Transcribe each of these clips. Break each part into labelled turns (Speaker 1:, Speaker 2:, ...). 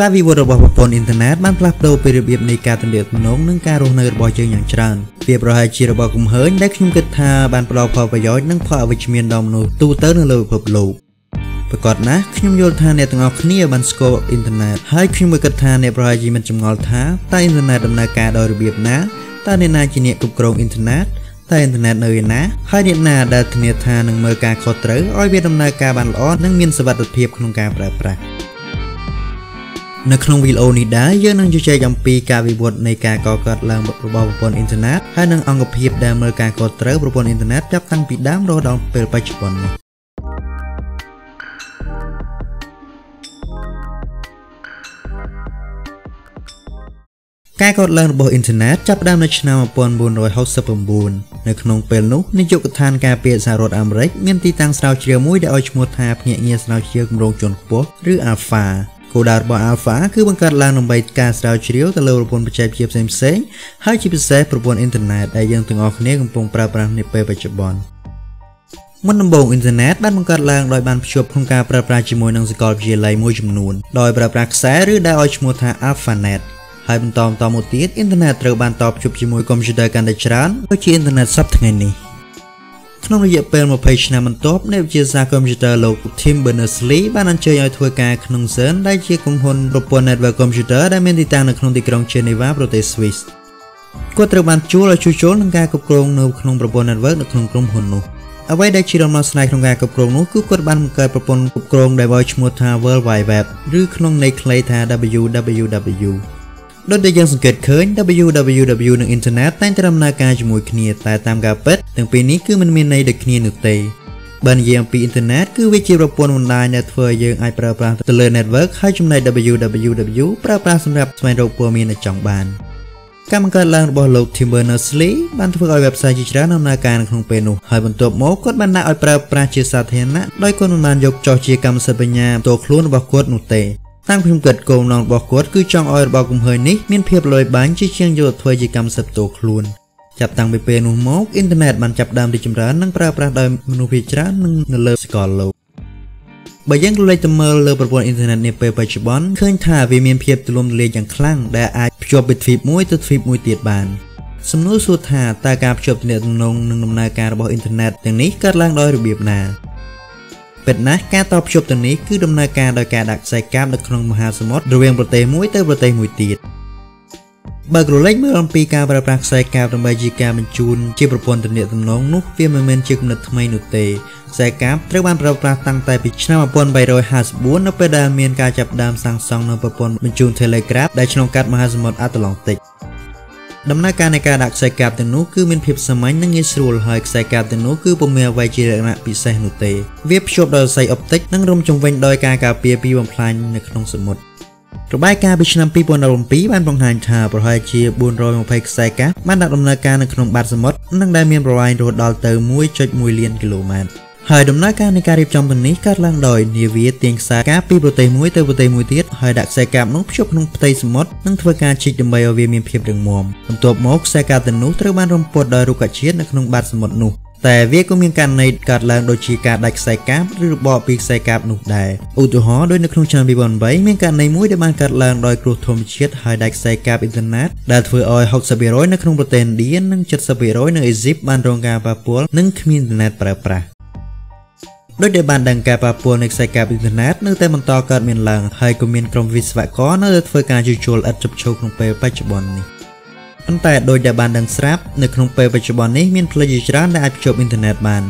Speaker 1: ការវិវត្តរបស់ប្រព័ន្ធអ៊ីនធឺណិតបានផ្លាស់ប្ដូរពីរបៀបនៃការទំនាក់ទំនងនិងការរស់នៅរបស់យើងយ៉ាងច្រើនវាប្រហែលជារបស់កំហើញដែលខ្ញុំគិតថាបានផ្ដល់ផលប្រយោជន៍និងផលអវិជ្ជមានដល់មនុស្សទូទៅនៅលើពិភពលោកប្រកបណាស់ខ្ញុំយល់ថាអ្នកទាំងអស់គ្នាបានស្គាល់អ៊ីនធឺណិតហើយខ្ញុំក៏គិតថាអ្នកប្រហែលជាមិនចម្ងល់ថាតើអ៊ីនធឺណិតដំណើរការដោយរបៀបណាតើអ្នកណាជាអ្នកគ្រប់គ្រងអ៊ីនធឺណិតតែអ៊ីនធឺណិតនៅឯណាហើយអ្នកណាដែលធានាថានឹងមើលការខុសត្រូវឲ្យវាដំណើរការបានល្អនិងមានសុវត្ថិភាពក្នុងការប្រើប្រាស់ នៅក្នុងវីដេអូនេះដែរយើងនឹងជជែកអំពីការវិវត្តនៃការកកើតឡើងរបស់ប្រព័ន្ធអ៊ីនធឺណិតហើយនឹងអង្គភាពដែលមើលការកត់ត្រូវប្រព័ន្ធអ៊ីនធឺណិតចាប់តាំងពីដើមរហូតដល់ពេលបច្ចុប្បន្ននេះការកកើតឡើងរបស់អ៊ីនធឺណិតចាប់ផ្ដើមនៅឆ្នាំ1969នៅក្នុងពេលនោះនាយកដ្ឋានការពារសហរដ្ឋអាមេរិកមានទីតាំងស្រាវជ្រាវមួយដែលឲ្យឈ្មោះថាភ្នាក់ងារស្រាវជ្រាវគម្រោងជាន់ខ្ពស់ឬ Alpha គោលដៅរបស់ Alpha គឺបង្កើតឡើងដើម្បីការស្រាវជ្រាវទៅលើប្រព័ន្ធបច្ចេកវិទ្យាផ្សេងៗហើយជាពិសេសប្រព័ន្ធអ៊ីនធឺណិតដែលយើងទាំងអស់គ្នាកំពុងប្រើប្រាស់នាពេលបច្ចុប្បន្នមុនដំបូងអ៊ីនធឺណិតបានបង្កើតឡើងដោយបានភ្ជាប់ក្នុងការប្រើប្រាស់ជាមួយនឹងសាកលវិទ្យាល័យមួយចំនួនដោយប្រើប្រាស់ខ្សែឬដែលឲ្យឈ្មោះថា AlphaNet ហើយបន្តបន្តមកទៀតអ៊ីនធឺណិតត្រូវបានតបជួបជាមួយកុំព្យូទ័រកាន់តែច្រើនដូចជាអ៊ីនធឺណិតសប្តាហ៍ថ្ងៃនេះ ក្នុងរយៈពេល20ឆ្នាំបន្ទាប់នៃវិទ្យាសាស្ត្រកុំព្យូទ័រលោក Tim Berners-Lee បានអញ្ជើញឲ្យធ្វើការក្នុង CERN ដែលជាក្រុមហ៊ុនប្រព័ន្ធ Network Computer ដែលមានទីតាំងនៅក្នុងទីក្រុង Geneva ប្រទេស Swiss គាត់ត្រូវបានជួលឲ្យជួយចូលនឹងការគ្រប់គ្រងនៅក្នុងប្រព័ន្ធ Network នៅក្នុងក្រុមហ៊ុននោះអ្វីដែលជាដំណោះស្រាយក្នុងការគ្រប់គ្រងនោះគឺគាត់បានបង្កើតប្រព័ន្ធគ្រប់គ្រងដែលឲ្យឈ្មោះថា World Wide Web ឬក្នុងន័យខ្លីថា WWW ដូចដែលយើងសង្កេតឃើញ www និង Internet តែងតែដំណើរការជាមួយគ្នាតែតាមការពិតទាំងពីរនេះគឺមិនមានន័យដូចគ្នានោះទេបើនិយាយអំពី Internet គឺវាជាប្រព័ន្ធបណ្ដាញដែលធ្វើឲ្យយើងអាចប្រើប្រាស់ទៅលើ network ហើយចំណែក www ប្រើប្រាស់សម្រាប់ស្វែងរកព័ត៌មានដែលចង់បានការបង្កើតឡើងរបស់លោក Tim Berners-Lee បានធ្វើឲ្យ website ជាច្រើនដំណើរការនៅក្នុងពេលនោះហើយបន្ទាប់មកគាត់បានដាក់ឲ្យប្រើប្រាស់ជាសាធារណៈដោយគាត់មិនបានយកចោះជាកម្មសិទ្ធិបញ្ញាផ្ទាល់ខ្លួនរបស់គាត់នោះទេ តាមខ្ញុំគិតគោលបំណងរបស់គាត់គឺចង់ឲ្យរបបកំហើញនេះមានភាពលយបាញ់ជាជាងយកធ្វើជាកម្មសិទ្ធិផ្ទាល់ខ្លួនចាប់តាំងពីពេលនោះមកអ៊ីនធឺណិតបានចាប់ផ្ដើមរីកចម្រើននិងប្រើប្រាស់ដោយមនុស្សភាគច្រើននិងនៅលើសកលលោកបើយើងក្រឡេកទៅមើលលើប្រព័ន្ធអ៊ីនធឺណិតនាពេលបច្ចុប្បន្នឃើញថាវាមានភាពទូលំទូលាយយ៉ាងខ្លាំងដែលអាចភ្ជាប់ពីទ្វីបមួយទៅទ្វីបមួយទៀតបានសំណួរសួរថាតើការភ្ជាប់ទំនាក់ទំនងនិងដំណើរការរបស់អ៊ីនធឺណិតទាំងនេះកើតឡើងដោយរបៀបណា ពិតណាស់ការតភ្ជាប់ទាំងនេះគឺដំណើរការដោយការដាក់ខ្សែកាបនៅក្នុងមហាសមុទ្ររវាងប្រទេសមួយទៅប្រទេសមួយទៀតបើក្រឡេកមើលអំពីការប្រើប្រាស់ខ្សែកាបដើម្បីជាការបញ្ជូនជាប្រព័ន្ធទំនាក់ទំនងនោះវាមិនមែនជាគំនិតថ្មីនោះទេខ្សែកាបត្រូវបានប្រើប្រាស់តាំងតែពីឆ្នាំ1854នៅពេលដែលមានការចាប់ផ្ដើមសាងសង់នៅប្រព័ន្ធបញ្ជូន Telegraph ដែលឆ្លងកាត់មហាសមុទ្រអាត្លង់តិក ដំណើរការនៃការដាក់ខ្សែកាបទាំងនោះគឺមានភាពសាមញ្ញនិងងាយស្រួលហើយខ្សែកាបទាំងនោះគឺពុំមានអ្វីជាលក្ខណៈពិសេសនោះទេវាភ្ជាប់ដោយស័យអុបទិកនិងរុំជុំវិញដោយការការពារពីបំផ្លាញនៅក្នុងសមុទ្ររបាយការណ៍ពីឆ្នាំ2017បានបង្ហាញថាប្រហែលជា420ខ្សែកាបបានដាក់ដំណើរការនៅក្នុងបាតសមុទ្រនិងដែលមានប្រវែងរហូតដល់ទៅ1.1លានគីឡូម៉ែត្រ ហើយដំណើរការនៃការរៀបចំទាំងនេះកើតឡើងដោយនាវាទាញខ្សែកាបពីប្រទេសមួយទៅប្រទេសមួយទៀតហើយដាក់ខ្សែកាបនោះភ្ជាប់ក្នុងផ្ទៃសមុទ្រនិងធ្វើការជីកដើម្បីឲ្យវាមានភាពរឹងមាំបន្ទាប់មកខ្សែកាបទាំងនោះត្រូវបានរំពត់ដោយរុក្ខជាតិនៅក្នុងបាតសមុទ្រនោះតែវាក៏មានករណីកើតឡើងដូចជាការដាច់ខ្សែកាបឬរបបពីខ្សែកាបនោះដែរឧទាហរណ៍ដូចនៅក្នុងឆ្នាំ2008មានករណីមួយដែលបានកើតឡើងដោយគ្រោះធម្មជាតិហើយដាច់ខ្សែកាបអ៊ីនធឺណិតដែលធ្វើឲ្យ60%នៅក្នុងប្រទេសឥណ្ឌានិង70%នៅអេស៊ីបបានរងការប៉ះពាល់និងគ្មានអ៊ីនធឺណិតប្រើប្រាស់ ដោយដែលបានដឹងការប៉ះពាល់នៃខ្សែកាបអ៊ីនធឺណិតនៅតែបន្តកើតមានឡើងហើយក៏មានក្រុមវិស្វករនៅតែធ្វើការជួសជុលឥតជប់ឈរក្នុងពេលបច្ចុប្បន្ននេះប៉ុន្តែដោយដែលបានដឹងស្រាប់នៅក្នុងពេលបច្ចុប្បន្ននេះមានផ្លេចជាច្រើនដែលអាចភ្ជាប់អ៊ីនធឺណិតបាន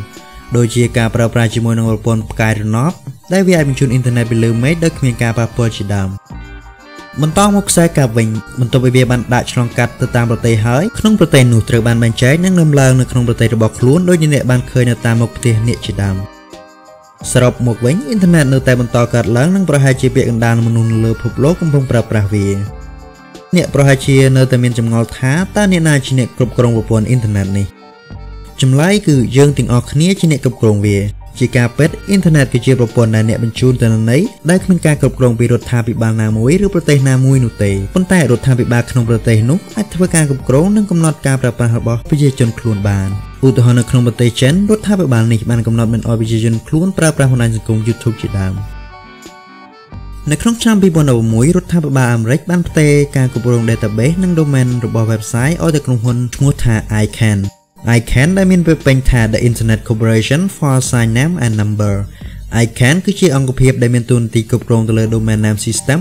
Speaker 1: ដូចជាការប្រើប្រាស់ជាមួយនឹងប្រព័ន្ធផ្កាយរណបដែលវាអាចបញ្ជូនអ៊ីនធឺណិតពីលើមេឃដោយគ្មានការប៉ះពាល់ជាដើមបន្តមកខ្សែកាបវិញបន្ទាប់ពីវាបានដាក់ឆ្លងកាត់ទៅតាមប្រទេសហើយក្នុងប្រទេសនោះត្រូវបានបែងចែកនិងរំឡើងនៅក្នុងប្រទេសរបស់ខ្លួនដោយអ្នកបានឃើញនៅតាមមុខផ្ទះអ្នកជាដើម សរុបមកវិញអ៊ីនធឺណិតនៅតែបន្តកើតឡើងនិងប្រហែលជាពាក្យកណ្ដាលមនុស្សនៅលើពិភពលោកកំពុងប្រើប្រាស់វាអ្នកប្រហែលជានៅតែមានចម្ងល់ថាតើអ្នកណាជាអ្នកគ្រប់គ្រងប្រព័ន្ធអ៊ីនធឺណិតនេះចម្លើយគឺយើងទាំងអស់គ្នាជាអ្នកគ្រប់គ្រងវា ជាការពិតអ៊ីនធឺណិតគឺជាប្រព័ន្ធដែលអ្នកបញ្ជូនទិន្នន័យដែលគ្មានការគ្រប់គ្រងពីរដ្ឋាភិបាលណាមួយឬប្រទេសណាមួយនោះទេប៉ុន្តែរដ្ឋាភិបាលក្នុងប្រទេសនោះអាចធ្វើការគ្រប់គ្រងនិងកំណត់ការប្រើប្រាស់របស់ប្រជាជនខ្លួនបានឧទាហរណ៍នៅក្នុងប្រទេសចិនរដ្ឋាភិបាលនេះបានកំណត់មិនឲ្យប្រជាជនខ្លួនប្រើប្រាស់បណ្ដាញសង្គម YouTube ជាដើមនៅក្នុងឆ្នាំ2016រដ្ឋាភិបាលអាមេរិកបានផ្ទេរការគ្រប់គ្រង database និង domain របស់ website ឲ្យទៅក្រុមហ៊ុនឈ្មោះថា ICANN ICANN ដែលមានពាក្យពេញថា The Internet Corporation for Sign Name and Number ICANN គឺជាអង្គភាពដែលមានតួនាទីគ្រប់គ្រងទៅលើ Domain Name System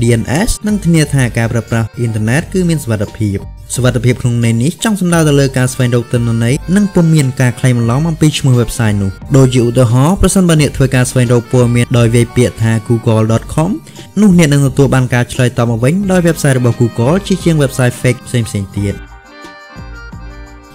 Speaker 1: DNS និងធានាថាការប្រើប្រាស់អ៊ីនធឺណិតគឺមានសុវត្ថិភាពសុវត្ថិភាពក្នុងន័យនេះចង់សំដៅទៅលើការស្វែងរកទិន្នន័យនិងពុំមានការក្លែងបន្លំអំពីឈ្មោះ website នោះដូចជាឧទាហរណ៍ប្រសិនបើអ្នកធ្វើការស្វែងរកព័ត៌មានដោយវាយពាក្យថា google.com នោះអ្នកនឹងទទួលបានការឆ្លើយតបមកវិញដោយ website របស់ Google ជាជាង website fake ផ្សេងៗទៀត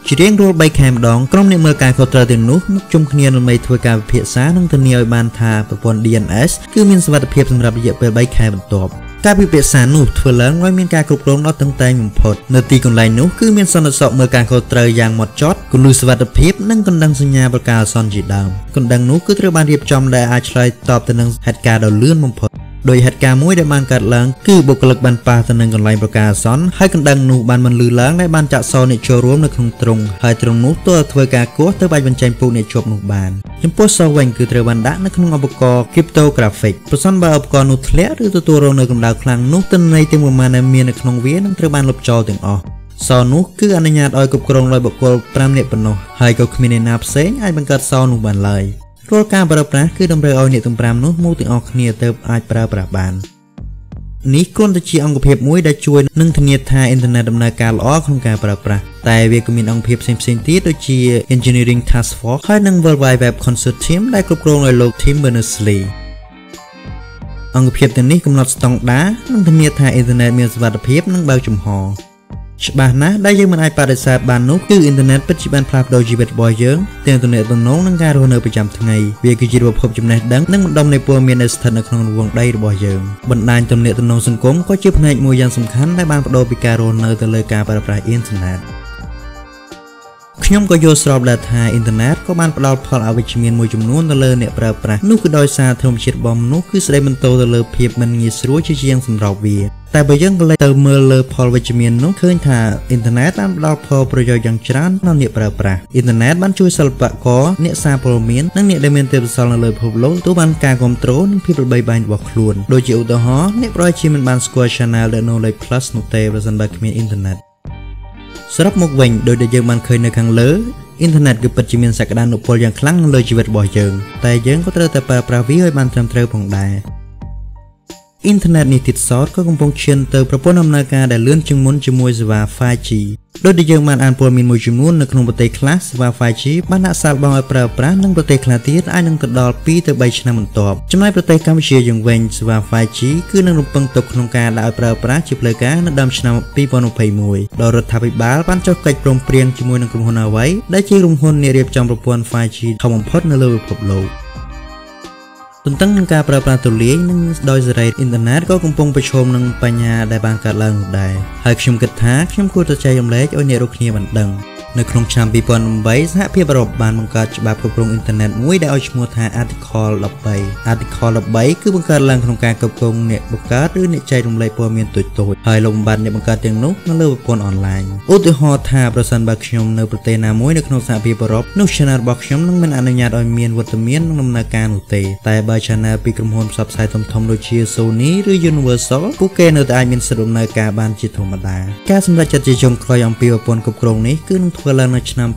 Speaker 1: ជារៀងរាល់3ខែម្ដងក្រុមអ្នកមើលការខុសត្រូវទាំងនោះមកជុំគ្នាដើម្បីធ្វើការពិភាក្សានិងធានាឲ្យបានថាប្រព័ន្ធ DNS គឺមានសុវត្ថិភាពសម្រាប់រយៈពេល3ខែបន្ទាប់ការពិភាក្សានោះធ្វើឡើងដោយមានការគ្រប់គ្រងដ៏តឹងតែងបំផុតនៅទីកន្លែងនោះគឺមានសន្តិសុខមើលការខុសត្រូវយ៉ាងម៉ត់ចត់គន្លឹះសុវត្ថិភាពនិងកណ្ដឹងសញ្ញាប្រកាសអាសន្នជាដើមកណ្ដឹងនោះគឺត្រូវបានរៀបចំដែលអាចឆ្លើយតបទៅនឹងហេតុការណ៍ដ៏លឿនបំផុត ដោយហេតុការណ៍មួយដែលបានកើតឡើងគឺបុគ្គលិកបានប៉ះទៅនឹងកន្លែងប្រកាសអាសន្នហើយកណ្ដឹងនោះបានមិនលឺឡើងដែលបានចាក់សោអ្នកចូលរួមនៅក្នុងទ្រុងហើយទ្រុងនោះទើបធ្វើការគោះទៅបាច់បញ្ចេញពូកអ្នកជាប់នោះបានចំពោះសោវិញគឺត្រូវបានដាក់នៅក្នុងឧបករណ៍ cryptographic ប្រសិនបើឧបករណ៍នោះធ្លាក់ឬទទួលរងនៅកម្ដៅខ្លាំងនោះទិន្នន័យទាំងប្រមាណដែលមាននៅក្នុងវានឹងត្រូវបានលុបចោលទាំងអស់សនោះគឺអនុញ្ញាតឲ្យគ្រប់គ្រងដោយបុគ្គល5នាក់ប៉ុណ្ណោះហើយក៏គ្មានអ្នកណាផ្សេងអាចបង្កើតសនោះបានឡើយ។ រាល់ការប្រើប្រាស់គឺតម្រូវឲ្យអ្នកទាំង5នោះមូលទាំងអស់គ្នាទៅអាចប្រើប្រាស់បាននេះគ្រាន់តែជាអង្គភាពមួយដែលជួយនឹងធានាថាអ៊ីនធឺណិតដំណើរការល្អក្នុងការប្រើប្រាស់តែវាក៏មានអង្គភាពផ្សេងៗទៀតដូចជា Engineering Task Force ហើយនិង World Wide Web Consortium ដែលគ្រប់គ្រងដោយលោក Tim Berners-Lee អង្គភាពទាំងនេះកំណត់ស្តង់ដារនិងធានាថាអ៊ីនធឺណិតមានសុវត្ថិភាពនិងបើកចំហ ច្បាស់ណាស់ដែលយើងមិនអាចបដិសេធបាននោះគឺអ៊ីនធឺណិតពិតជាបានផ្លាស់ប្ដូរជីវិតរបស់យើងទាំងទំនាក់ទំនងនិងការរស់នៅប្រចាំថ្ងៃវាគឺជាប្រភពចំណេះដឹងនិងបណ្ដុំនៃព័ត៌មានដែលស្ថិតនៅក្នុងរង្វង់ដីរបស់យើងបណ្ដាញទំនាក់ទំនងសង្គមក៏ជាផ្នែកមួយយ៉ាងសំខាន់ដែលបានបដូរពីការរស់នៅទៅលើការប្រើប្រាស់អ៊ីនធឺណិតខ្ញុំក៏យល់ស្របដែរថាអ៊ីនធឺណិតក៏បានផ្ដល់ផលអវិជ្ជមានមួយចំនួនទៅលើអ្នកប្រើប្រាស់នោះគឺដោយសារធម្មជាតិរបស់មនុស្សគឺស្ដីបន្ទោទៅលើភាពមិនងាយស្រួលជាជាងសម្របវា តែបើយើងក៏លេចទៅមើលលើផលវិជ្ជមាននោះឃើញថាអ៊ីនធឺណិតបានផ្ដល់ផលប្រយោជន៍យ៉ាងច្រើនដល់អ្នកប្រើប្រាស់អ៊ីនធឺណិតបានជួយសិល្បករអ្នកសារព័ត៌មាននិងអ្នកដែលមានទេពកោសល្យនៅលើពិភពលោកទទួលបានការគ្រប់គ្រងនិងភាពល្បីល្បាញរបស់ខ្លួនដូចជាឧទាហរណ៍អ្នកប្រហែលជាមិនបានស្គាល់ Channel The Knowledge Plus នោះទេបើមិនបើគ្មានអ៊ីនធឺណិតសរុបមកវិញដោយដែលយើងបានឃើញនៅខាងលើអ៊ីនធឺណិតគឺពិតជាមានសក្តានុពលយ៉ាងខ្លាំងលើជីវិតរបស់យើងតែយើងក៏ត្រូវតែប្រើប្រាស់វាឲ្យបានត្រឹមត្រូវផងដែរ អ៊ីនធឺណិតនេះទៀតសោតក៏កំពុងឈានទៅប្រព័ន្ធដំណើរការដែលលឿនជាងមុនជាមួយសេវា 5G ដោយដែលយើងបានអានព័ត៌មានមួយចំនួននៅក្នុងប្រទេសខ្លះសេវា 5G បានដាក់សាកល្បងឲ្យប្រើប្រាស់និងប្រទេសខ្លះទៀតអាចនឹងទៅដល់2ទៅ3ឆ្នាំបន្ទាប់ចំណែកប្រទេសកម្ពុជាយើងវិញសេវា 5G គឺនឹងរំពឹងទុកក្នុងការដាក់ឲ្យប្រើប្រាស់ជាផ្លូវការនៅដើមឆ្នាំ2021ដោយរដ្ឋាភិបាលបានចុះកិច្ចព្រមព្រៀងជាមួយនឹងក្រុមហ៊ុន Huawei ដែលជាក្រុមហ៊ុនអ្នករៀបចំប្រព័ន្ធ 5G ធំបំផុតនៅលើពិភពលោក ទន្ទឹមនឹងការប្រើប្រាស់ទូលាយនិងដោយសេរីអ៊ីនធឺណិតក៏កំពុងប្រឈមនឹងបញ្ហាដែលបានកើតឡើងនោះដែរហើយខ្ញុំគិតថាខ្ញុំគួរតែចែករំលែកឲ្យអ្នករាល់គ្នាបានដឹង នៅក្នុងឆ្នាំ2008សហភាពអឺរ៉ុបបានបង្កើតច្បាប់គ្រប់គ្រងអ៊ីនធឺណិតមួយដែលឲ្យឈ្មោះថា Article 13 Article 13គឺបង្កើតឡើងក្នុងការគ្រប់គ្រងអ្នកបង្កើតឬអ្នកចែករំលែកព័ត៌មានតូចៗហើយលោកបំបត្តិអ្នកបង្កើតទាំងនោះនៅលើប្រព័ន្ធអនឡាញឧទាហរណ៍ថាប្រសិនបើខ្ញុំនៅប្រទេសណាមួយនៅក្នុងសហភាពអឺរ៉ុបនោះ channel របស់ខ្ញុំនឹងមិនអនុញ្ញាតឲ្យមានវត្តមាននិងដំណើរការនោះទេតែបើ channel ពីក្រុមហ៊ុនផ្សព្វផ្សាយធំៗដូចជា Sony ឬ Universal ពួកគេនៅតែអាចមានសិទ្ធិដំណើរការបានជាធម្មតាការសម្រេចចិត្តជាចុងក្រោយអំពីប្រព័ន្ធគ្រប់គ្រងនេះគឺនឹងធ្វើឡើងនៅឆ្នាំ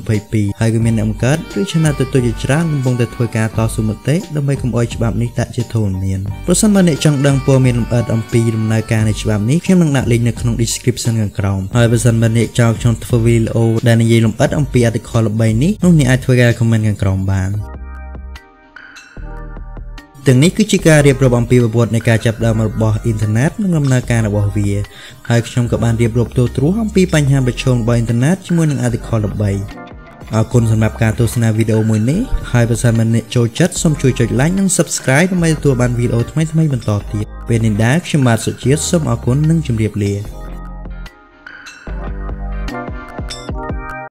Speaker 1: 2022ហើយក៏មានអ្នកបង្កើតឬឆានែលទូចៗជាច្រើនកំពុងតែធ្វើការតស៊ូមតិដើម្បីកុំឲ្យច្បាប់នេះដាក់ជាធម្មនុញ្ញប្រសិនបើអ្នកចង់ដឹងព័ត៌មានលម្អិតអំពីដំណើរការនៃច្បាប់នេះខ្ញុំនឹងដាក់ link នៅក្នុង description ខាងក្រោមហើយបើសិនបើអ្នកចង់ខ្ញុំធ្វើវីដេអូដែលនិយាយលម្អិតអំពី article 13នេះនោះអ្នកអាចធ្វើការ comment ខាងក្រោមបាន ទាំងនេះគឺជាការរៀបរាប់អំពីប្រវត្តិនៃការចាប់ផ្ដើមរបស់អ៊ីនធឺណិតនិងដំណើរការរបស់វាហើយខ្ញុំក៏បានរៀបរាប់ទូទ្រួសអំពីបញ្ហាប្រឈមរបស់អ៊ីនធឺណិតជាមួយនឹង article 13អរគុណសម្រាប់ការទស្សនាវីដេអូមួយនេះហើយបើសិនមិនចូលចិត្តសូមជួយចុច like និង subscribe ដើម្បីទទួលបានវីដេអូថ្មីៗបន្តទៀតពេលនេះដែរខ្ញុំបាទសុជាតិសូមអរគុណនិងជម្រាបលា